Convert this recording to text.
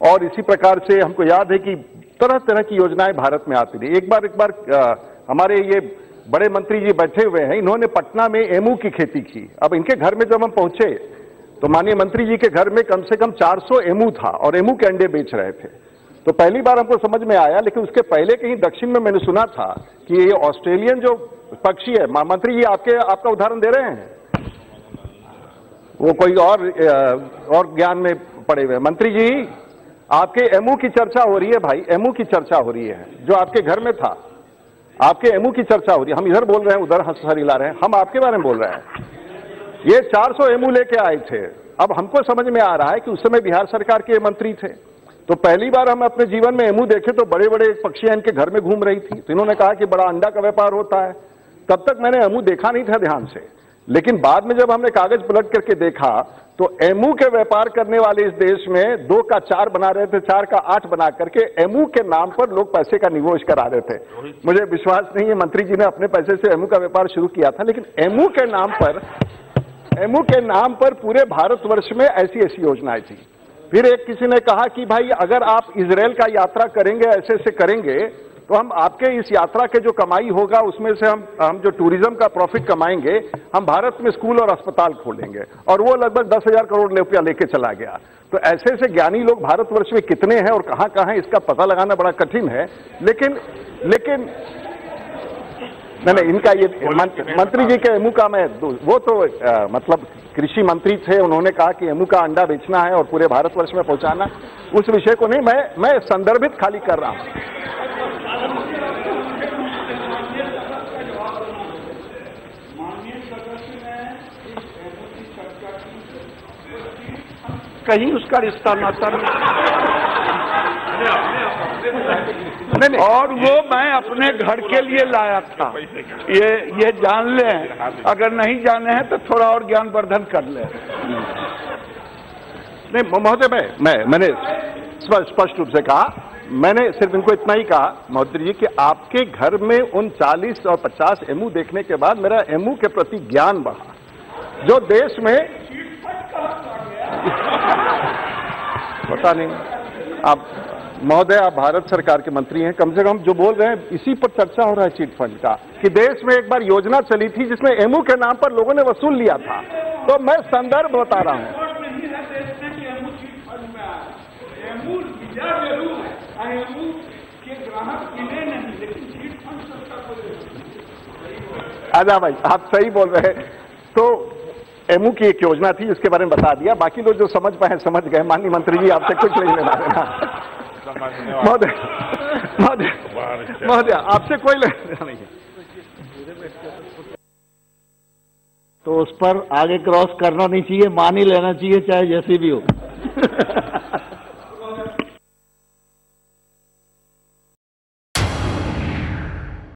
और इसी प्रकार से हमको याद है कि तरह तरह की योजनाएँ भारत में आती रही। एक बार एक बार आ, हमारे ये बड़े मंत्री जी बैठे हुए हैं। इन्होंने पटना में एमू की खेती की। अब इनके घर में जब हम पहुँचे तो माननीय मंत्री जी के घर में कम से कम 400 एमू था और एमू के अंडे बेच रहे थे। तो पहली बार हमको समझ में आया लेकिन उसके पहले कहीं दक्षिण में मैंने सुना था कि ये ऑस्ट्रेलियन जो पक्षी है मंत्री जी आपके आपका उदाहरण दे रहे हैं? वो कोई और और ज्ञान में पड़े हुए मंत्री जी आपके एमू की चर्चा हो रही है भाई एमू की चर्चा हो रही है, जो आपके घर में था। आपके एमू की चर्चा हो रही है। हम इधर बोल रहे हैं, उधर हंस ला रहे हैं। हम आपके बारे में बोल रहे हैं। ये 400 एमू लेके आए थे। अब हमको समझ में आ रहा है कि उस समय बिहार सरकार के मंत्री थे। तो पहली बार हम अपने जीवन में एमू देखे तो बड़े बड़े पक्षियाँ इनके घर में घूम रही थी। तो इन्होंने कहा कि बड़ा अंडा का व्यापार होता है। तब तक मैंने एमू देखा नहीं था ध्यान से। लेकिन बाद में जब हमने कागज़ पलट करके देखा तो एमू के व्यापार करने वाले इस देश में दो का चार बना रहे थे, चार का आठ बना करके एमू के नाम पर लोग पैसे का निवेश करा रहे थे। मुझे विश्वास नहीं है, मंत्री जी ने अपने पैसे से एमू का व्यापार शुरू किया था, लेकिन एमू के नाम पर, एमू के नाम पर पूरे भारतवर्ष में ऐसी ऐसी योजनाएँ थी। फिर एक किसी ने कहा कि भाई, अगर आप इसराइल का यात्रा करेंगे, ऐसे ऐसे करेंगे तो हम आपके इस यात्रा के जो कमाई होगा उसमें से हम हम जो टूरिज़्म का प्रॉफिट कमाएँगे हम भारत में स्कूल और अस्पताल खोलेंगे। और वो लगभग दस हज़ार करोड़ रुपया लेके चला गया। तो ऐसे ऐसे ज्ञानी लोग भारतवर्ष में कितने हैं और कहाँ कहाँ इसका पता लगाना बड़ा कठिन है। लेकिन लेकिन नहीं नहीं इनका ये मंत्री जी के एमू का मैं वो तो आ, मतलब कृषि मंत्री थे उन्होंने कहा कि एमू का अंडा बेचना है और पूरे भारतवर्ष में पहुंचाना। उस विषय को नहीं मैं मैं संदर्भित खाली कर रहा हूँ। कहीं उसका रिश्ता नाता नहीं और वो मैं अपने घर के लिए लाया था। ये ये जान लें। अगर नहीं जाने हैं तो थोड़ा और ज्ञान वर्धन कर ले। नहीं महोदय, मैं मैं, मैंने स्पष्ट रूप से कहा। मैंने सिर्फ़ इनको इतना ही कहा, महोदय जी, कि आपके घर में उन 40 और 50 एमू देखने के बाद मेरा एमू के प्रति ज्ञान बढ़ा। जो देश में पता नहीं। आप, महोदय, आप भारत सरकार के मंत्री हैं। कम से कम जो बोल रहे हैं, इसी पर चर्चा हो रहा है चीट फंड का, कि देश में एक बार योजना चली थी जिसमें एमू के नाम पर लोगों ने वसूल लिया था। तो मैं संदर्भ बता रहा हूँ। आजा भाई, आप सही बोल रहे हैं। तो एमू की एक योजना थी इसके बारे में बता दिया। बाकी लोग जो समझ पाए, समझ गए। माननीय मंत्री जी, आपसे कुछ नहीं लेना देना महोदय महोदय महोदय आपसे कोई लेना नहीं तो उस पर आगे क्रॉस करना नहीं चाहिए, मान ही लेना चाहिए, चाहे जैसी भी हो।